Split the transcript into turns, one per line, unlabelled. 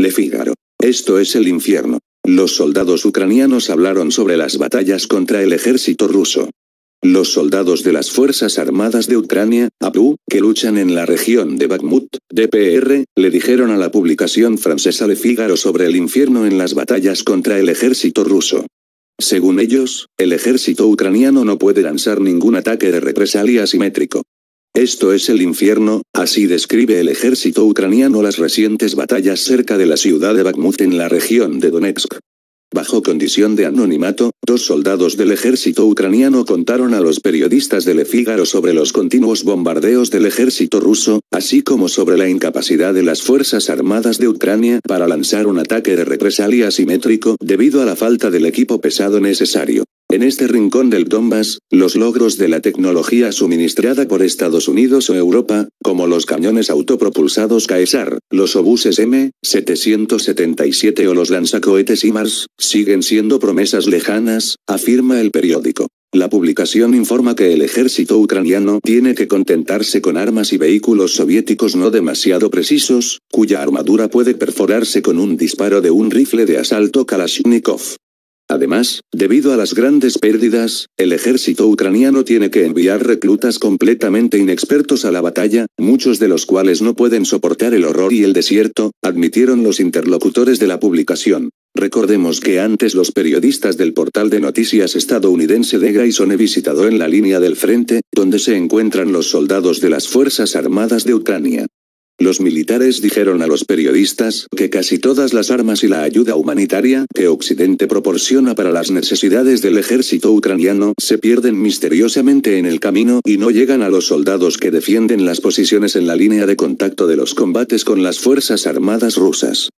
Le Figaro. Esto es el infierno. Los soldados ucranianos hablaron sobre las batallas contra el ejército ruso. Los soldados de las Fuerzas Armadas de Ucrania, APU, que luchan en la región de Bakhmut, DPR, le dijeron a la publicación francesa Le Figaro sobre el infierno en las batallas contra el ejército ruso. Según ellos, el ejército ucraniano no puede lanzar ningún ataque de represalia asimétrico. Esto es el infierno, así describe el ejército ucraniano las recientes batallas cerca de la ciudad de Bakhmut en la región de Donetsk. Bajo condición de anonimato, dos soldados del ejército ucraniano contaron a los periodistas de Le Figaro sobre los continuos bombardeos del ejército ruso, así como sobre la incapacidad de las Fuerzas Armadas de Ucrania para lanzar un ataque de represalia asimétrico debido a la falta del equipo pesado necesario. En este rincón del Donbass, los logros de la tecnología suministrada por Estados Unidos o Europa, como los cañones autopropulsados Caesar, los obuses M777 o los lanzacohetes IMARS, siguen siendo promesas lejanas, afirma el periódico. La publicación informa que el ejército ucraniano tiene que contentarse con armas y vehículos soviéticos no demasiado precisos, cuya armadura puede perforarse con un disparo de un rifle de asalto Kalashnikov. Además, debido a las grandes pérdidas, el ejército ucraniano tiene que enviar reclutas completamente inexpertos a la batalla, muchos de los cuales no pueden soportar el horror y el desierto, admitieron los interlocutores de la publicación. Recordemos que antes los periodistas del portal de noticias estadounidense de Grayson he visitado en la línea del frente, donde se encuentran los soldados de las Fuerzas Armadas de Ucrania. Los militares dijeron a los periodistas que casi todas las armas y la ayuda humanitaria que Occidente proporciona para las necesidades del ejército ucraniano se pierden misteriosamente en el camino y no llegan a los soldados que defienden las posiciones en la línea de contacto de los combates con las Fuerzas Armadas rusas.